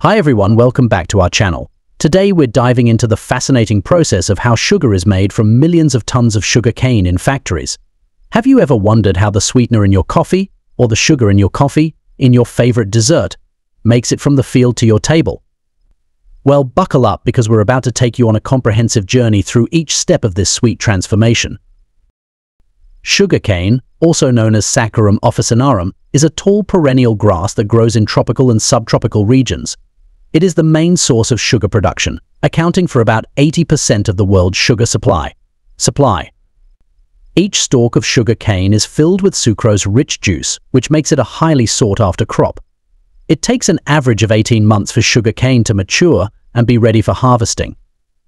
Hi everyone, welcome back to our channel. Today we're diving into the fascinating process of how sugar is made from millions of tons of sugar cane in factories. Have you ever wondered how the sweetener in your coffee, or the sugar in your coffee, in your favorite dessert, makes it from the field to your table? Well, buckle up because we're about to take you on a comprehensive journey through each step of this sweet transformation. Sugarcane, also known as Saccharum officinarum, is a tall perennial grass that grows in tropical and subtropical regions. It is the main source of sugar production, accounting for about 80% of the world's sugar supply. Supply. Each stalk of sugar cane is filled with sucrose-rich juice, which makes it a highly sought-after crop. It takes an average of 18 months for sugar cane to mature and be ready for harvesting.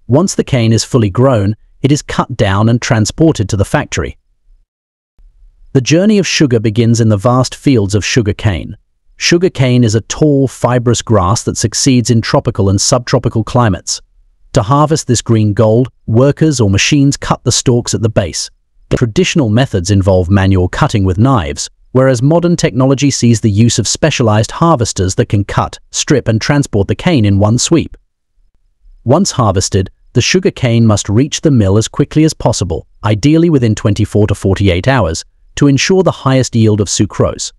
Once the cane is fully grown, it is cut down and transported to the factory. The journey of sugar begins in the vast fields of sugar cane. Sugar cane is a tall, fibrous grass that succeeds in tropical and subtropical climates. To harvest this green gold, workers or machines cut the stalks at the base. Traditional methods involve manual cutting with knives, whereas modern technology sees the use of specialized harvesters that can cut, strip and transport the cane in one sweep. Once harvested, the sugar cane must reach the mill as quickly as possible, ideally within 24 to 48 hours, to ensure the highest yield of sucrose.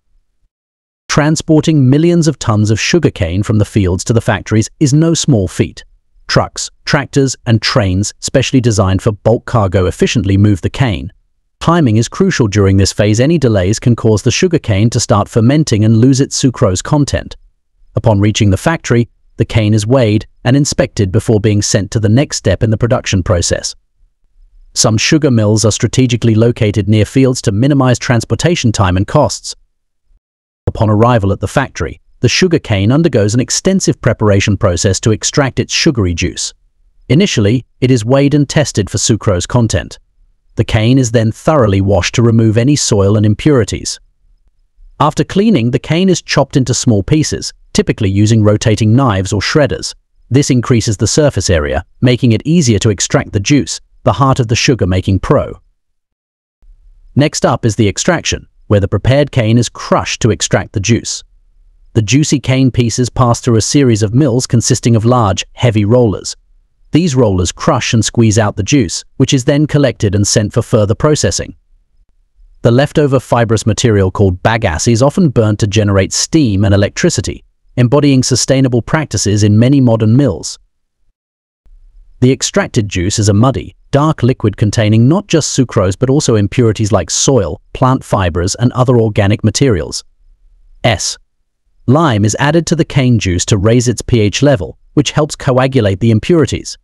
Transporting millions of tons of sugarcane from the fields to the factories is no small feat. Trucks, tractors, and trains, specially designed for bulk cargo, efficiently move the cane. Timing is crucial during this phase. Any delays can cause the sugarcane to start fermenting and lose its sucrose content. Upon reaching the factory, the cane is weighed and inspected before being sent to the next step in the production process. Some sugar mills are strategically located near fields to minimize transportation time and costs. Upon arrival at the factory, the sugar cane undergoes an extensive preparation process to extract its sugary juice. Initially, it is weighed and tested for sucrose content. The cane is then thoroughly washed to remove any soil and impurities. After cleaning, the cane is chopped into small pieces, typically using rotating knives or shredders. This increases the surface area, making it easier to extract the juice, the heart of the sugar-making pro. Next up is the extraction where the prepared cane is crushed to extract the juice. The juicy cane pieces pass through a series of mills consisting of large, heavy rollers. These rollers crush and squeeze out the juice, which is then collected and sent for further processing. The leftover fibrous material called bagasse is often burnt to generate steam and electricity, embodying sustainable practices in many modern mills. The extracted juice is a muddy, dark liquid containing not just sucrose but also impurities like soil, plant fibers, and other organic materials. S. Lime is added to the cane juice to raise its pH level, which helps coagulate the impurities.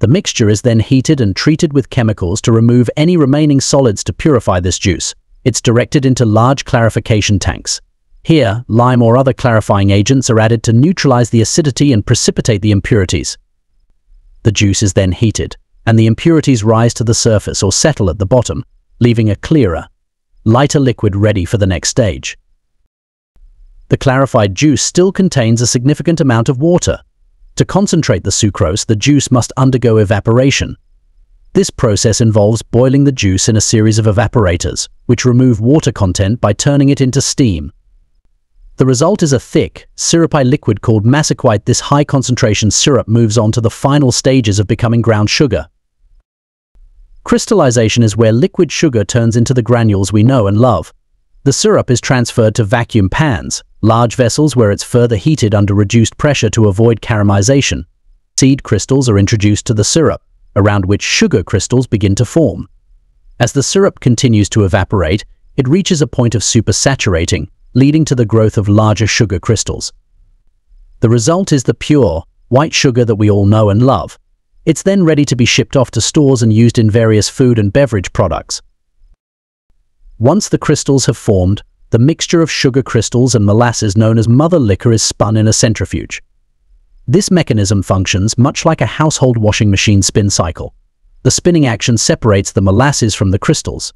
The mixture is then heated and treated with chemicals to remove any remaining solids to purify this juice. It's directed into large clarification tanks. Here, lime or other clarifying agents are added to neutralize the acidity and precipitate the impurities. The juice is then heated, and the impurities rise to the surface or settle at the bottom, leaving a clearer, lighter liquid ready for the next stage. The clarified juice still contains a significant amount of water. To concentrate the sucrose, the juice must undergo evaporation. This process involves boiling the juice in a series of evaporators, which remove water content by turning it into steam. The result is a thick, syrupy liquid called massecuite. This high-concentration syrup moves on to the final stages of becoming ground sugar. Crystallization is where liquid sugar turns into the granules we know and love. The syrup is transferred to vacuum pans, large vessels where it's further heated under reduced pressure to avoid caramelization. Seed crystals are introduced to the syrup, around which sugar crystals begin to form. As the syrup continues to evaporate, it reaches a point of supersaturating, leading to the growth of larger sugar crystals. The result is the pure, white sugar that we all know and love. It's then ready to be shipped off to stores and used in various food and beverage products. Once the crystals have formed, the mixture of sugar crystals and molasses known as mother liquor is spun in a centrifuge. This mechanism functions much like a household washing machine spin cycle. The spinning action separates the molasses from the crystals.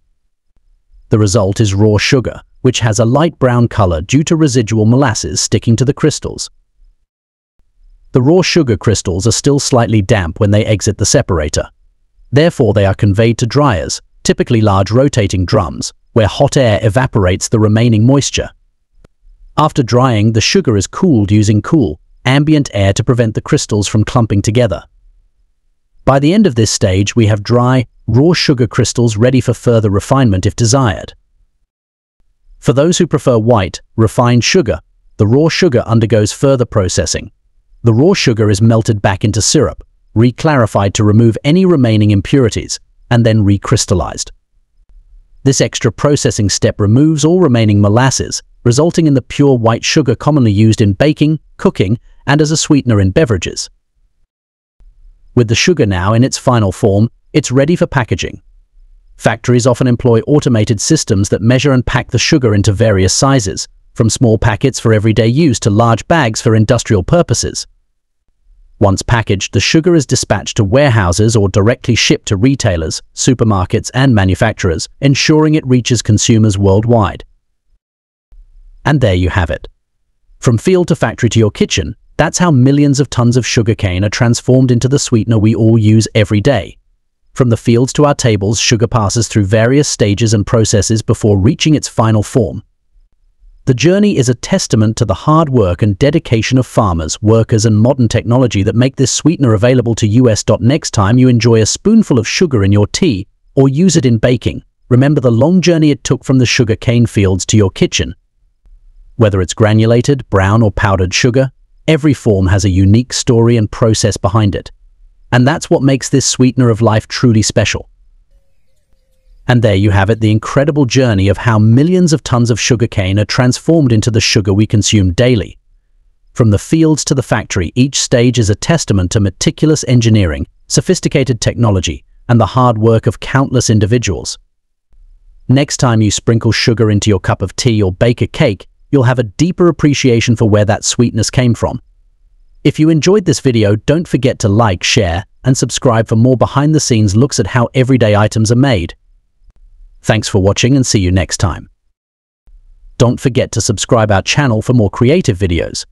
The result is raw sugar, which has a light brown color due to residual molasses sticking to the crystals. The raw sugar crystals are still slightly damp when they exit the separator. Therefore, they are conveyed to dryers, typically large rotating drums, where hot air evaporates the remaining moisture. After drying, the sugar is cooled using cool, ambient air to prevent the crystals from clumping together. By the end of this stage, we have dry, raw sugar crystals ready for further refinement if desired. For those who prefer white, refined sugar, the raw sugar undergoes further processing. The raw sugar is melted back into syrup, reclarified to remove any remaining impurities, and then recrystallized. This extra processing step removes all remaining molasses, resulting in the pure white sugar commonly used in baking, cooking, and as a sweetener in beverages. With the sugar now in its final form, it's ready for packaging. Factories often employ automated systems that measure and pack the sugar into various sizes, from small packets for everyday use to large bags for industrial purposes. Once packaged, the sugar is dispatched to warehouses or directly shipped to retailers, supermarkets and manufacturers, ensuring it reaches consumers worldwide. And there you have it. From field to factory to your kitchen, that's how millions of tons of sugarcane are transformed into the sweetener we all use every day. From the fields to our tables, sugar passes through various stages and processes before reaching its final form. The journey is a testament to the hard work and dedication of farmers, workers and modern technology that make this sweetener available to US. Next time you enjoy a spoonful of sugar in your tea or use it in baking, remember the long journey it took from the sugar cane fields to your kitchen. Whether it's granulated, brown or powdered sugar, every form has a unique story and process behind it. And that's what makes this sweetener of life truly special. And there you have it, the incredible journey of how millions of tons of sugarcane are transformed into the sugar we consume daily. From the fields to the factory, each stage is a testament to meticulous engineering, sophisticated technology, and the hard work of countless individuals. Next time you sprinkle sugar into your cup of tea or bake a cake, you'll have a deeper appreciation for where that sweetness came from. If you enjoyed this video, don't forget to like, share, and subscribe for more behind-the-scenes looks at how everyday items are made. Thanks for watching and see you next time. Don't forget to subscribe our channel for more creative videos.